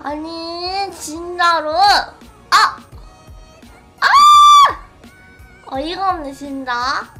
아니 진짜로 아! 아! 어이가 없네 진짜